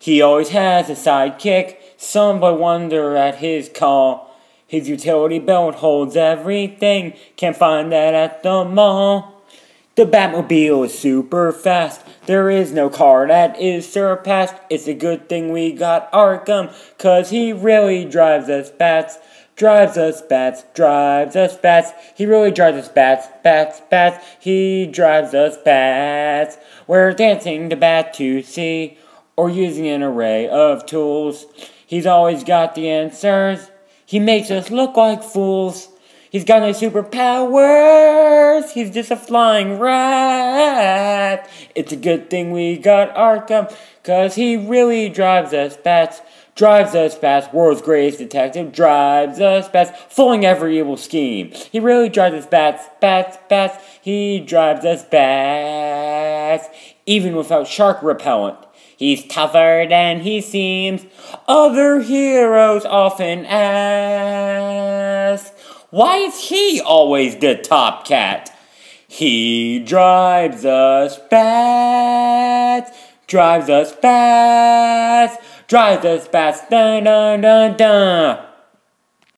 He always has a sidekick. Some boy wonder at his call. His utility belt holds everything. Can't find that at the mall. The Batmobile is super fast. There is no car that is surpassed. It's a good thing we got Arkham, cause he really drives us bats. Drives us bats, drives us bats. He really drives us bats, bats, bats. He drives us bats. We're dancing to bat to see, or using an array of tools. He's always got the answers. He makes us look like fools. He's got no superpowers. He's just a flying rat. It's a good thing we got Arkham, cause he really drives us bats. Drives us bats, world's greatest detective, drives us bats, fooling every evil scheme. He really drives us bats, bats, bats. He drives us bats, even without shark repellent. He's tougher than he seems. Other heroes often ask. Why is he always the top cat? He drives us bats, drives us bats, drives us bats, dun dun dun dun.